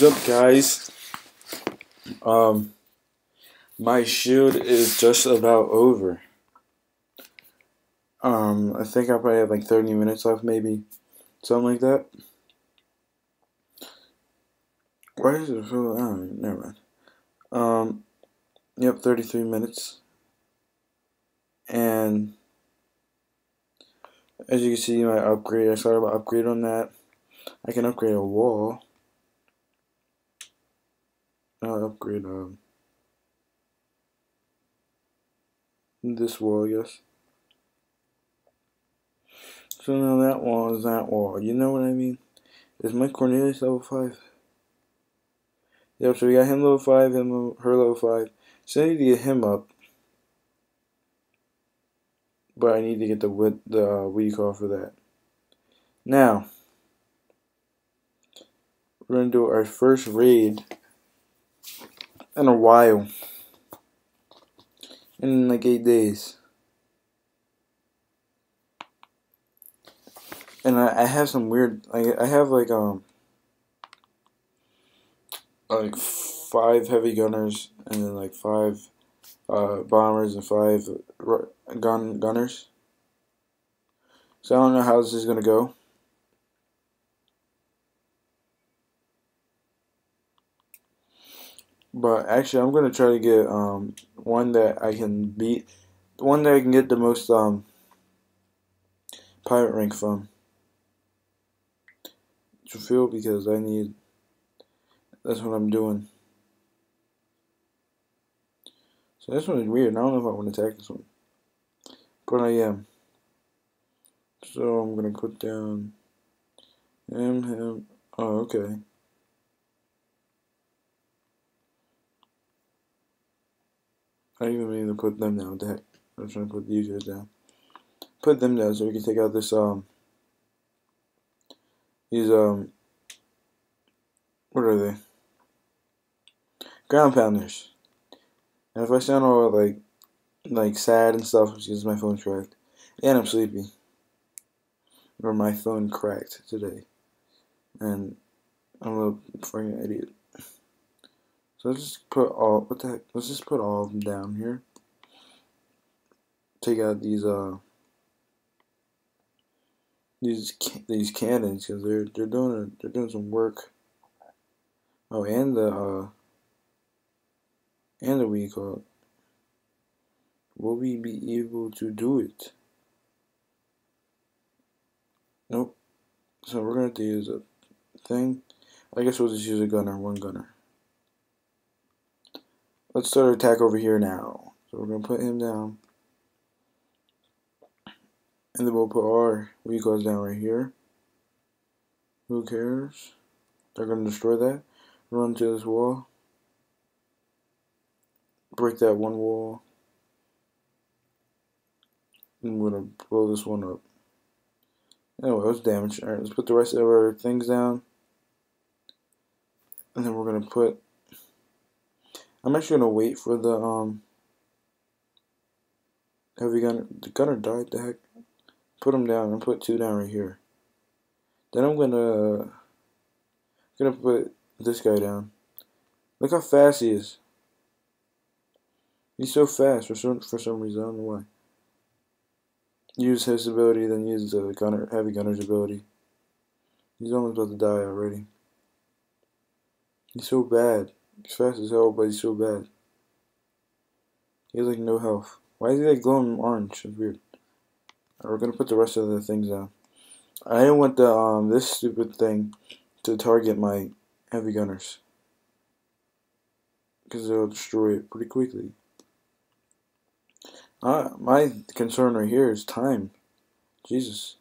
What's up, guys? Um, my shield is just about over. Um, I think I probably have like 30 minutes left, maybe. Something like that. Why is it so? Oh, never mind. Um, yep, 33 minutes. And as you can see, my upgrade, I started about upgrade on that. I can upgrade a wall. Upgrade um, this wall, I guess. So now that wall is that wall. You know what I mean? Is Mike Cornelius level 5? Yep, so we got him level 5, him, her level 5. So I need to get him up. But I need to get the, the uh, what you call for that. Now, we're to do our first raid in a while. In like eight days. And I, I have some weird, I, I have like, um, like five heavy gunners and then like five uh, bombers and five gun gunners. So I don't know how this is gonna go. But actually, I'm gonna try to get um, one that I can beat, one that I can get the most um, pirate rank from. To feel because I need. That's what I'm doing. So this one is weird. I don't know if I want to attack this one, but I am. So I'm gonna put down him, him. Oh, okay. I don't even mean to put them down. The heck? I'm trying to put these guys down. Put them down so we can take out this um these um what are they? Ground pounders. And if I sound all like like sad and stuff, it's because my phone cracked. And I'm sleepy. Or my phone cracked today. And I'm a freaking idiot. So let's just put all what the heck? Let's just put all of them down here. Take out these uh these these cannons because they're they're doing a, they're doing some work. Oh, and the uh and the we call Will we be able to do it? Nope. So we're gonna use a thing. I guess we'll just use a gunner, one gunner. Let's start our attack over here now. So we're going to put him down. And then we'll put our vehicles down right here. Who cares? They're going to destroy that. Run to this wall. Break that one wall. I'm going to blow this one up. Anyway, it was damaged. Alright, let's put the rest of our things down. And then we're going to put I'm actually gonna wait for the um heavy gunner. The gunner died. The heck. Put him down and put two down right here. Then I'm gonna gonna put this guy down. Look how fast he is. He's so fast for some for some reason. I don't know why. Use his ability, then use the gunner heavy gunner's ability. He's almost about to die already. He's so bad. He's fast as hell, but he's so bad. He has like no health. Why is he like glowing orange? It's weird. Right, we're gonna put the rest of the things down. I didn't want the um this stupid thing to target my heavy gunners because they'll destroy it pretty quickly. Uh, my concern right here is time. Jesus.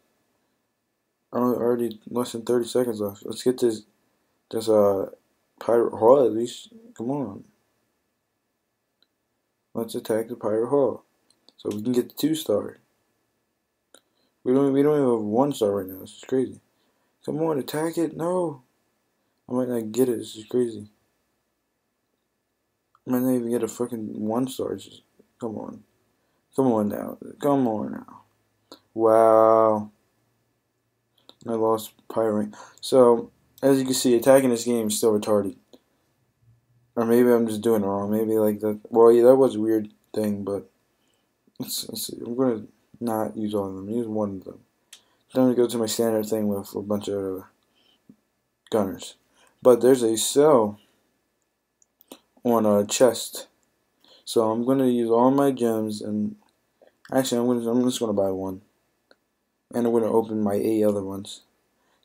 I'm already less than 30 seconds left. Let's get this this uh pirate hall at least. Come on. Let's attack the pirate hall. So we can get the two star. We don't we don't even have one star right now. This is crazy. Come on, attack it. No. I might not get it. This is crazy. I might not even get a fucking one star. Just, come on. Come on now. Come on now. Wow. I lost pirate. So as you can see, attacking this game is still retarded. Or maybe I'm just doing it wrong. Maybe like that. Well, yeah, that was a weird thing, but let's, let's see. I'm gonna not use all of them. Use one of them. Then we go to my standard thing with a bunch of gunners. But there's a cell on a chest. So I'm gonna use all my gems and actually I'm gonna I'm just gonna buy one. And I'm gonna open my eight other ones.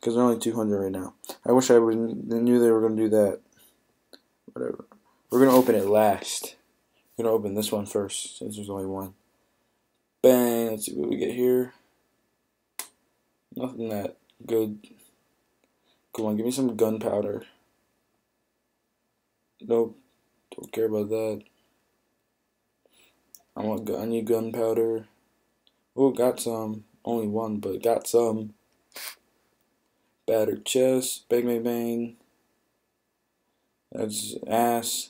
Because they're only 200 right now. I wish I would knew they were gonna do that. Whatever. We're gonna open it last. We're gonna open this one first, since there's only one. Bang, let's see what we get here. Nothing that good. Come on, give me some gunpowder. Nope. Don't care about that. I want I need gunpowder. Oh, got some. Only one, but got some. Battered chest. Bang, bang, bang. That's ass.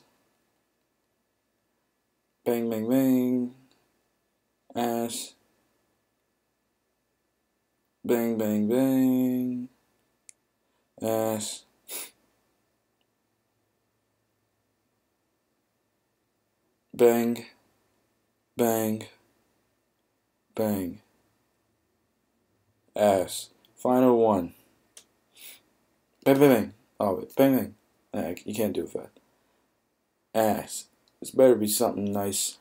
Bang, bang, bang. Ass. Bang, bang, bang. Ass. Bang. Bang. Bang. Ass. Final one. Bang, bang, bang. Oh, wait. Bang, bang. You can't do it fast. Ass. This better be something nice.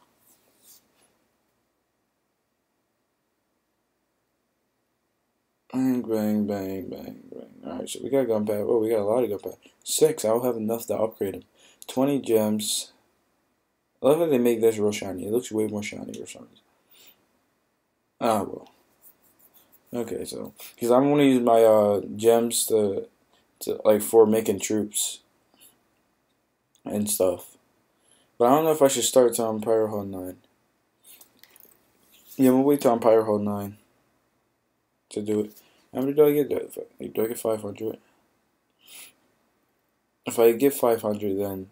Bang, bang, bang, bang, bang. Alright, so we got gunpowder. Oh, we got a lot of gunpowder. Six. I'll have enough to upgrade him. 20 gems. I love how they make this real shiny. It looks way more shiny or something. Ah, well. Okay, so because I'm gonna use my uh, gems to, to like for making troops and stuff. But I don't know if I should start till Empire Hall 9. Yeah, we'll wait till Empire Hall 9 to do it. How many do I get? Do I get 500? If I get 500, then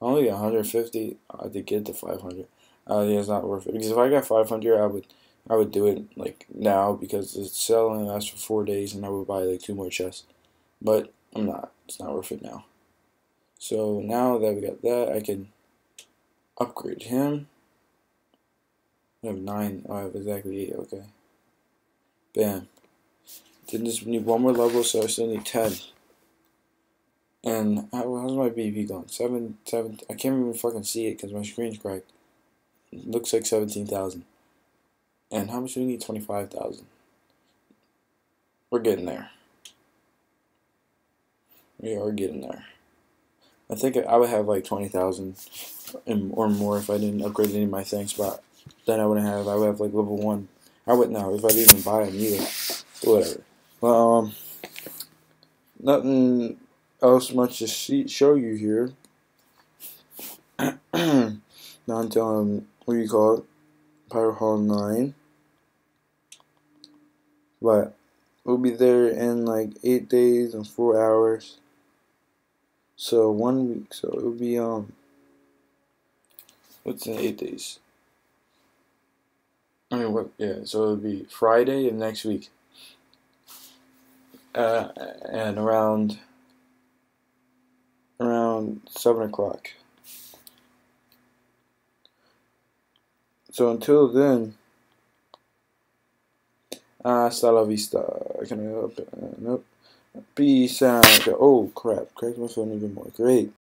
only 150. I did get to 500. Uh, yeah, it's not worth it. Because if I got 500, I would I would do it like now because it's selling lasts for four days and I would buy like two more chests. But I'm not. It's not worth it now. So now that we got that, I can upgrade him. I have nine. Oh, I have exactly eight. Okay. Bam. Then just need one more level, so I still need ten. And how, how's my BP going? Seven, seven. I can't even fucking see it because my screen's cracked. It looks like seventeen thousand. And how much do we need? Twenty-five thousand. We're getting there. We are getting there. I think I would have like twenty thousand or more if I didn't upgrade any of my things. But then I wouldn't have. I would have like level one. I wouldn't know if I didn't even buy them either. Whatever. Well, um, nothing else much to see, show you here. Not until um, what do you call it? Pirate Hall 9. But we'll be there in like 8 days and 4 hours. So one week. So it'll be, um, what's in 8 days? I mean, what? Yeah, so it'll be Friday of next week. Uh, and around around 7 o'clock. So until then, hasta la vista. Can I open? Nope. Peace out. Oh crap, cracked my phone even more. Great.